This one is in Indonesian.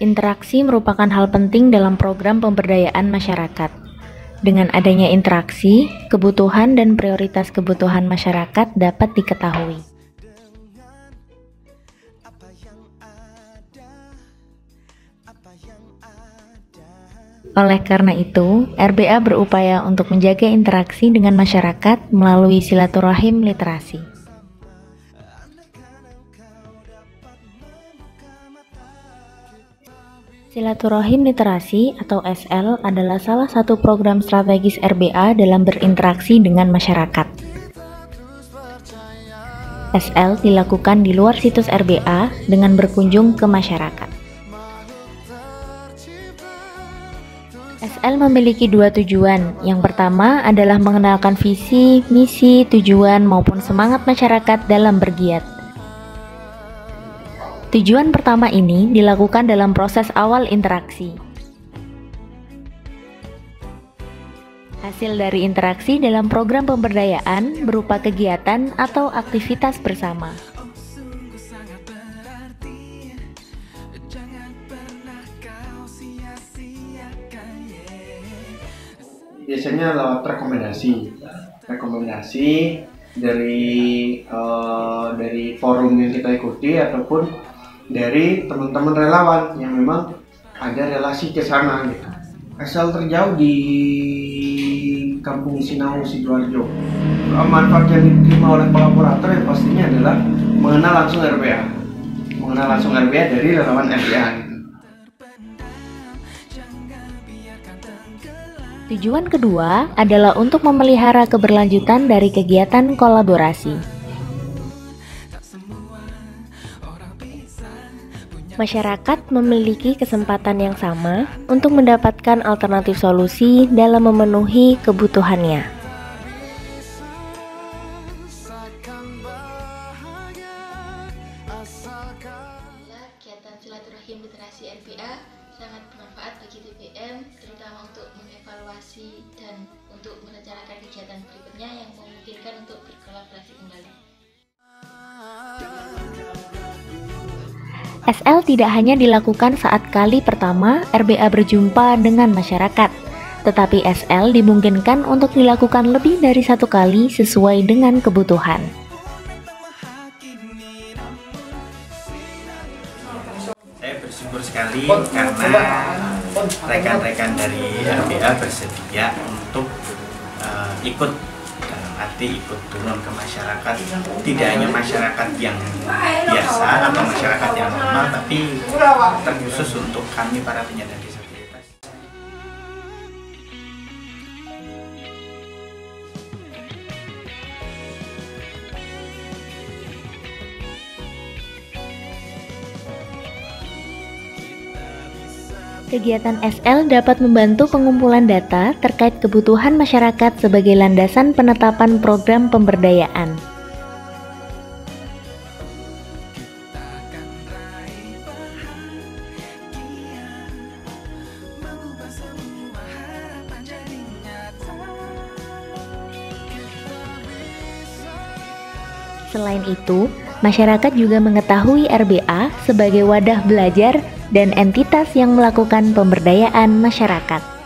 Interaksi merupakan hal penting dalam program pemberdayaan masyarakat. Dengan adanya interaksi, kebutuhan dan prioritas kebutuhan masyarakat dapat diketahui. Oleh karena itu, RBA berupaya untuk menjaga interaksi dengan masyarakat melalui silaturahim literasi. Silaturahim Literasi atau SL adalah salah satu program strategis RBA dalam berinteraksi dengan masyarakat. SL dilakukan di luar situs RBA dengan berkunjung ke masyarakat. SL memiliki dua tujuan. Yang pertama adalah mengenalkan visi, misi, tujuan, maupun semangat masyarakat dalam bergiat. Tujuan pertama ini dilakukan dalam proses awal interaksi. Hasil dari interaksi dalam program pemberdayaan berupa kegiatan atau aktivitas bersama. Biasanya lewat rekomendasi, rekomendasi dari uh, dari forum yang kita ikuti ataupun dari teman-teman relawan yang memang ada relasi ke sana gitu. Asal terjauh di Kampung Sinau Sidoarjo. Manfaat yang diterima oleh kolaborator yang pastinya adalah mengenal langsung RPA, mengenal langsung RPA dari relawan RPA. Tujuan kedua adalah untuk memelihara keberlanjutan dari kegiatan kolaborasi. masyarakat memiliki kesempatan yang sama untuk mendapatkan alternatif solusi dalam memenuhi kebutuhannya. Kegiatan silaturahim literasi RPA sangat bermanfaat bagi TPM, terutama untuk mengevaluasi dan untuk merencanakan kegiatan berikutnya yang memungkinkan untuk berkolaborasi kembali. SL tidak hanya dilakukan saat kali pertama RBA berjumpa dengan masyarakat, tetapi SL dimungkinkan untuk dilakukan lebih dari satu kali sesuai dengan kebutuhan. Sekali karena rekan-rekan dari RBA bersedia untuk uh, ikut nanti ikut turun ke masyarakat. Tidak hanya masyarakat yang biasa atau masyarakat yang normal tapi terkhusus untuk kami para penyandang Kegiatan SL dapat membantu pengumpulan data terkait kebutuhan masyarakat sebagai landasan penetapan program pemberdayaan. Selain itu, masyarakat juga mengetahui RBA sebagai wadah belajar dan entitas yang melakukan pemberdayaan masyarakat.